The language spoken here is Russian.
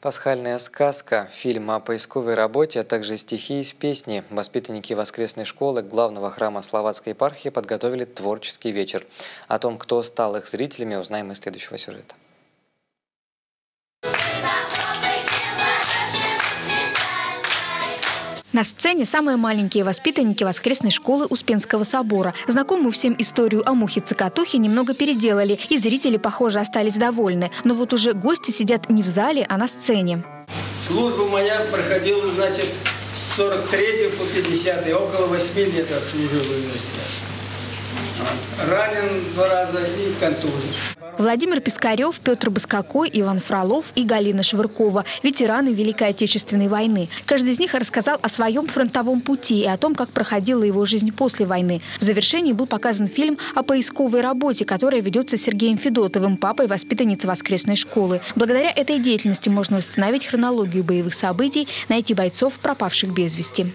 Пасхальная сказка, фильм о поисковой работе, а также стихи из песни. Воспитанники воскресной школы главного храма Словацкой епархии подготовили творческий вечер. О том, кто стал их зрителями, узнаем из следующего сюжета. На сцене самые маленькие воспитанники воскресной школы Успенского собора. Знакомую всем историю о мухе-цокотухе немного переделали, и зрители, похоже, остались довольны. Но вот уже гости сидят не в зале, а на сцене. Служба моя проходила, значит, с 43 по 50 около 8 лет отслужил в университете. Ранен два раза и контузия. Владимир Пискарев, Петр Баскакой, Иван Фролов и Галина Швыркова – ветераны Великой Отечественной войны. Каждый из них рассказал о своем фронтовом пути и о том, как проходила его жизнь после войны. В завершении был показан фильм о поисковой работе, которая ведется Сергеем Федотовым, папой воспитанницы воскресной школы. Благодаря этой деятельности можно восстановить хронологию боевых событий, найти бойцов, пропавших без вести.